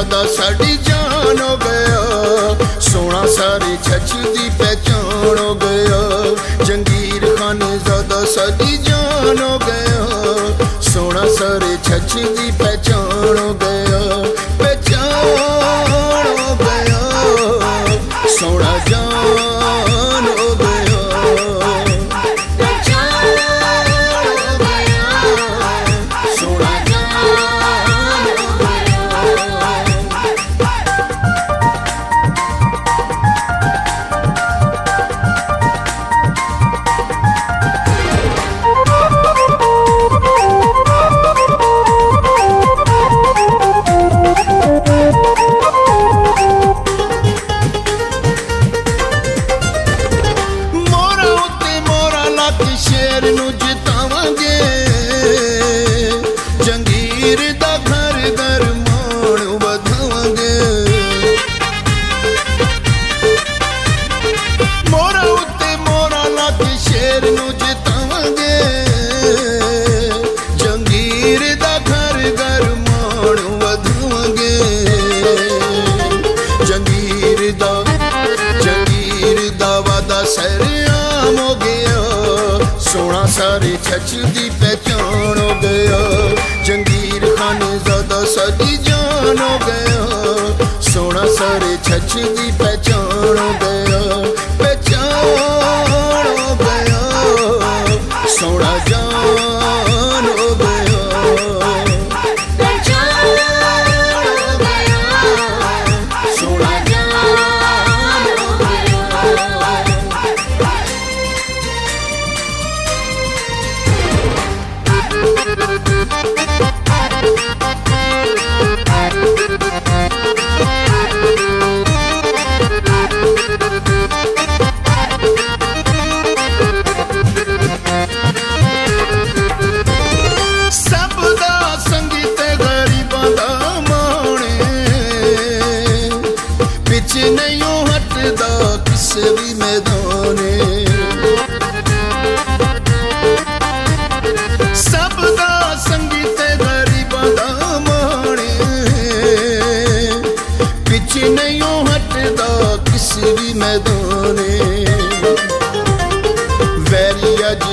ਜੰਗੀਰ ਜ਼ਿਆਦਾ ਸਾਡੀ ਜਾਨ ਹੋ ਗਿਆ। ਸੋਹਣਾ ਸਾਰੇ ਛੱਛ ਦੀ ਪਹਿਚਾਨ ਹੋ ਗਿਆ। ਜੰਗੀਰ ਖਾਨੇ ਜ਼ਿਆਦਾ ਸਾਡੀ ਜਾਨ ਹੋ ਗਿਆ। ਸੋਹਣਾ ਸਾਰੇ ਛੱਛ ਦੀ ਪਹਿਚਾਨ ਹੋ ਗਿਆ। ਮੋਰਾ ਸ਼ੇਰ ਨੂੰ ਜਿਤਾਵਾਂਗੇ। ਜੰਗੀਰ ਦਾ ਘਰ ਘਰ ਮਾਣ ਵਧਾਵਾਂਗੇ। ਜੰਗੀਰ ਦਾ ਜੰਗੀਰ ਦਾ ਵਾਦਾ ਸਰਿਆਮ ਹੋ ਗਿਆ। ਸੋਨਾ ਸਾਰੇ ਛੱਛ ਦੀ ਪਹਿਚਾਣ ਹੋ ਗਿਆ। ਜੰਗੀਰ ਖਾਨ ਜ਼ਿਆਦਾ ਸਾਡੀ ਜਾਨ ਹੋ ਗਿਆ। ਸੋਨਾ ਸਾਰੇ ਛੱਛ ਦੀ ਪਹਿਚਾਣ ਹੋ ਗਿਆ। ਮੈਦਾਨੇ ਵੈਰੀ ਅੱਜ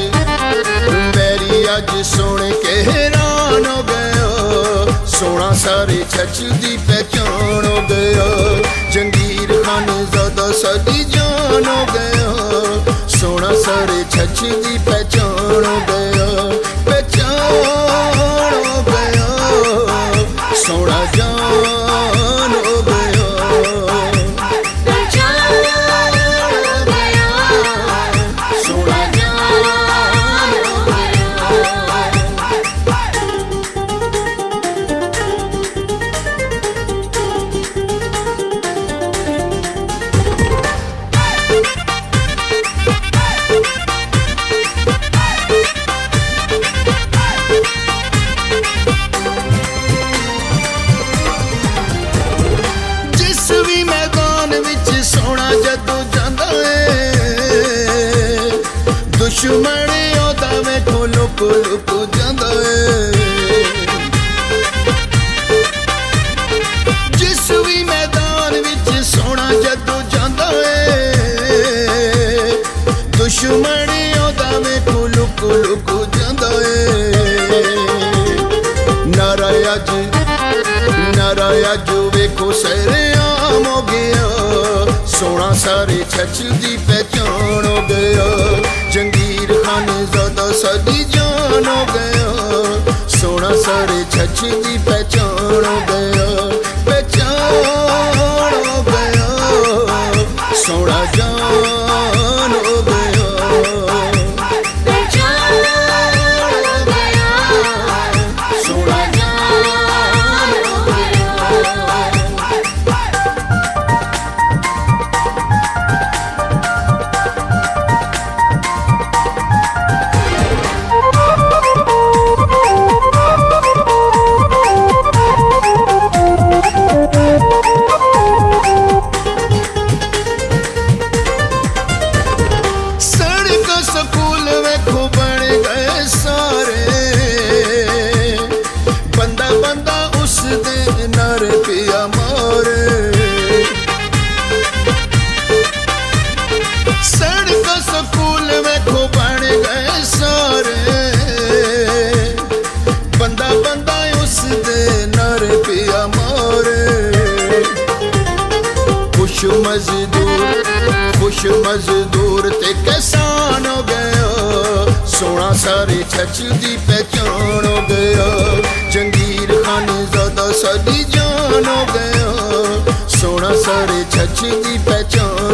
ਵੈਰੀ ਅੱਜ ਸੁਣ ਕੇ ਹੈਰਾਨ ਹੋ ਗਿਆ ਸੋਨਾ ਸਾਰੇ ਛੱਛ ਦੀ ਪਹਿਚਾਣ ਹੋ ਗਿਆ ਜੰਗੀਰ ਖਾਨ ਜ਼ਿਆਦਾ ਸਾਡੀ ਜਾਨ ਹੋ ਗਿਆ ਸੋਨਾ ਸਾਰੇ ਛੱਜ ਦੀ ਪਹਿਚਾਣ ਹੋ ਗਿਆ ਦੁਸ਼ਮਣ ਉਹਦਾ ਵੇਖੋ ਲੁਕ ਲੁਕ ਜਾਂਦਾ ਏ। ਜਿਸ ਵੀ ਮੈਦਾਨ ਵਿੱਚ ਸੋਣਾ ਜਦੋਂ ਜਾਂਦਾ ਏ। ਦੁਸ਼ਮਣ ਉਹਦਾ ਵੇਖੋ ਲੁਕ ਲੁਕ ਜਾਂਦਾ ਏ। ਨਾਰਾਇਆ ਜੀ ਨਾਰਾਇਆ ਜੋ ਵੇਖੋ ਸਰਿਆਮ ਹੋ ਗਿਆ। ਸੋਨਾ ਸਾਰੇ ਛੱਛ ਦੀ ਪਹਿਚਾਣ ਹੋ ਗਿਆ। ਜੰਗੀਰ ਖਾਨ ਜ਼ਿਆਦਾ ਸਾਡੀ ਜਾਨ ਹੋ ਗਿਆ ਸੋਨਾ ਸਾਰੇ ਛੱਛ ਦੀ ਪਹਿਚਾਨ ਹੋ ਗਿਆ ਪਹਿਚਾਨ ਹੋ ਗਿਆ ਸੋਨਾ ਜਾਨ ਮਜ਼ਦੂਰ ਖੁਸ਼ ਮਜ਼ਦੂਰ ਤੇ ਕਿਸਾਨ ਹੋ ਗਿਆ। ਸੋਨਾ ਸਾਰੇ ਛੱਜ ਦੀ ਪਹਿਚਾਨ ਹੋ ਗਿਆ। ਜੰਗੀਰ ਖਾਨ ਜ਼ਦਾ ਸਾਡੀ ਜਾਨ ਹੋ ਗਿਆ। ਸੋਨਾ ਸਾਰੇ ਛੱਜ ਦੀ ਪਹਿਚਾਨ